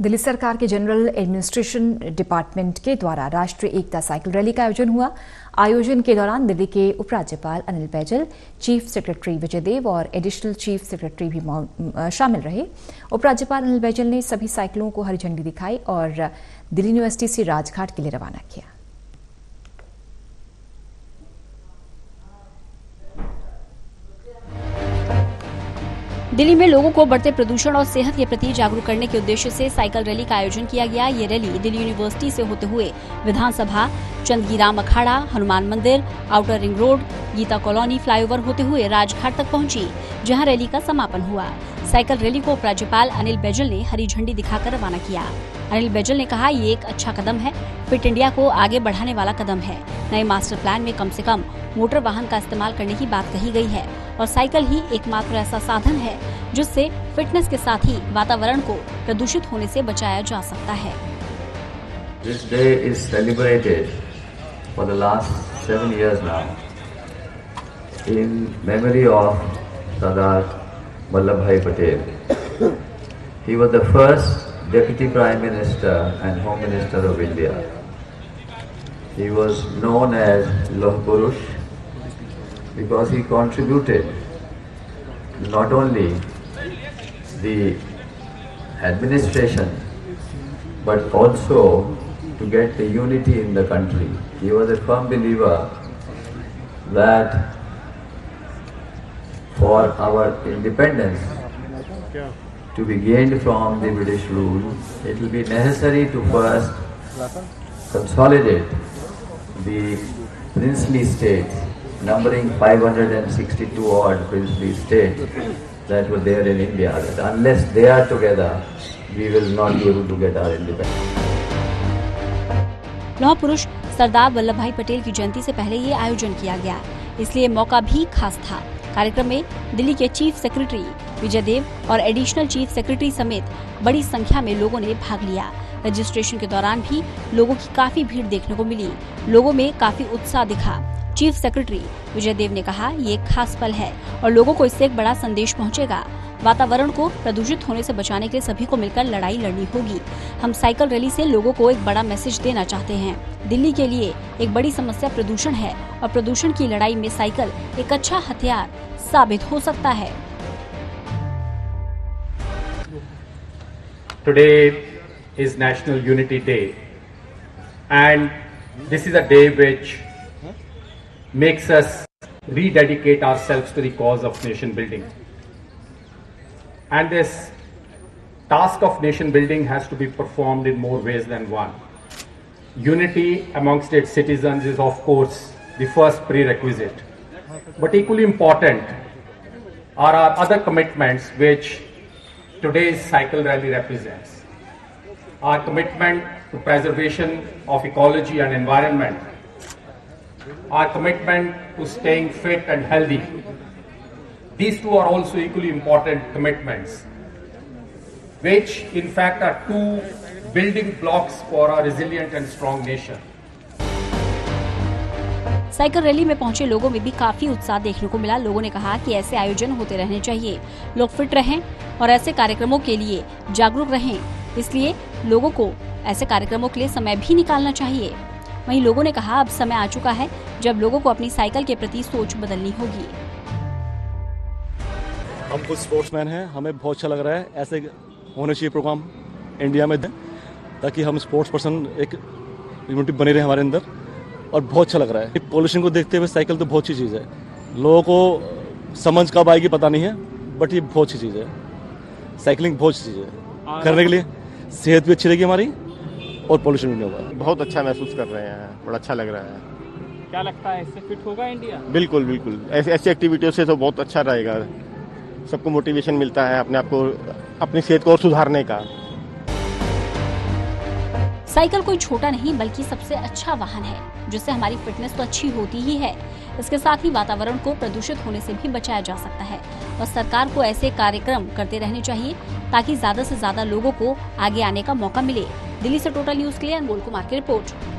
दिल्ली सरकार के general administration department के द्वारा राष्ट्रीय एकता साइकिल रैली का आयोजन हुआ। आयोजन के दौरान दिल्ली के उपराज्यपाल अनिल बैजल, चीफ सेक्रेटरी विजय देव और एडिशनल चीफ सेक्रेटरी भी शामिल रहे। उपराज्यपाल अनिल बैजल ने सभी साइकिलों को हरी झंडी दिखाई और दिल्ली यूनिवर्सिटी से राजघाट के लिए रवाना किया। दिल्ली में लोगों को बढ़ते प्रदूषण और सेहत के प्रति जागरूक करने के उद्देश्य से साइकिल रैली का आयोजन किया गया। ये रैली दिल्ली यूनिवर्सिटी से होते हुए विधानसभा, चंदगीराम अखाड़ा, हनुमान मंदिर, outer ring road, Geeta colony flyover होते हुए राजघाट तक पहुँची, जहाँ रैली का समापन हुआ। साइकिल रैली को उपराज्यपाल अनिल बैजल ने हरी झंडी दिखाकर रवाना किया। अनिल बैजल ने कहा, ये एक अच्छा कदम है। फिट इंडिया को आगे बढ़ाने वाला कदम है। नए मास्टर प्लान में कम से कम मोटर वाहन का इस्तेमाल करने की बात कही गई है। और साइकिल ही एकमात्र ऐसा साधन है जिससे फिटनेस के साथ ही वातावरण को प्रदूषित होने से बचाया जा सकता है This day is celebrated for the last seven years now in memory of Sardar Vallabhbhai Patel. He was the first Deputy Prime Minister and Home Minister of India. He was known as Loh Purush because he contributed not only the administration but also to get the unity in the country. He was a firm believer that for our independence to be gained from the British rule, it will be necessary to first consolidate the princely states, numbering 562 odd princely states that were there in India. That unless they are together, we will not be able to get our independence. लौह पुरुष सरदार वल्लभ भाई पटेल की जयंती से पहले ये आयोजन किया गया। इसलिए मौका भी खास था। कार्यक्रम में दिल्ली के चीफ सेक्रेटरी विजय देव और एडिशनल चीफ सेक्रेटरी समेत बड़ी संख्या में लोगों ने भाग लिया। रजिस्ट्रेशन के दौरान भी लोगों की काफ़ी भीड़ देखने को मिली। लोगों में काफ़ी उत्साह दिखा। चीफ सेक्रेटरी विजय देव ने कहा, ये एक खास पल है और लोगों को इससे एक बड़ा संदेश पहुंचेगा। वातावरण को प्रदूषित होने से बचाने के लिए सभी को मिलकर लड़ाई लड़नी होगी। हम साइकिल रैली से लोगों को एक बड़ा मैसेज देना चाहते हैं। दिल्ली के लिए एक बड़ी समस्या प्रदूषण है और प्रदूषण की लड़ाई में साइकिल एक अच्छा हथियार साबित हो सकता है। Makes us rededicate ourselves to the cause of nation building. And this task of nation building has to be performed in more ways than one. Unity amongst its citizens is, of course, the first prerequisite. But equally important are our other commitments which today's cycle rally represents. Our commitment to preservation of ecology and environment, our commitment to staying fit and healthy. These two are also equally important commitments, which in fact are two building blocks for a resilient and strong nation. Cycle rally में पहुँचे लोगों में भी काफ़ी उत्साह देखने को मिला लोगों ने कहा कि ऐसे आयोजन होते रहने चाहिए लोग फिट रहें और ऐसे कार्यक्रमों के लिए जागरूक रहें इसलिए लोगों को ऐसे कार्यक्रमों के लिए समय भी निकालना चाहिए वहीं लोगों ने कहा अब समय आ चुका है जब लोगों को अपनी साइकिल के प्रति सोच बदलनी होगी। हम कुछ स्पोर्ट्समैन हैं हमें बहुत अच्छा लग रहा है ऐसे होने चाहिए प्रोग्राम इंडिया में ताकि हम स्पोर्ट्स पर्सन एक यूनिटी बने रहे हमारे अंदर और बहुत अच्छा लग रहा है। पॉल्यूशन को देखते हुए साइकिल तो बहुत अच्छी चीज़ है। लोगों को समझ कब आएगी पता नहीं है बट ये बहुत अच्छी चीज़ है। साइकिलिंग बहुत अच्छी चीज़ है। करने के लिए सेहत भी अच्छी रहेगी हमारी और पॉल्यूशन भी नहीं होगा। बहुत अच्छा महसूस कर रहे हैं बड़ा अच्छा लग रहा है। क्या लगता है इससे फिट होगा इंडिया बिल्कुल बिल्कुल। ऐसी ऐसी एक्टिविटियों से तो बहुत अच्छा रहेगा। सबको मोटिवेशन मिलता है अपने आप को अपनी सेहत को और सुधारने का। साइकिल कोई छोटा नहीं बल्कि सबसे अच्छा वाहन है जिससे हमारी फिटनेस तो अच्छी होती ही है। इसके साथ ही वातावरण को प्रदूषित होने से भी बचाया जा सकता है और सरकार को ऐसे कार्यक्रम करते रहने चाहिए ताकि ज़्यादा से ज़्यादा लोगों को आगे आने का मौका मिले। दिल्ली से टोटल न्यूज़ के लिए अनमोल कुमार की रिपोर्ट।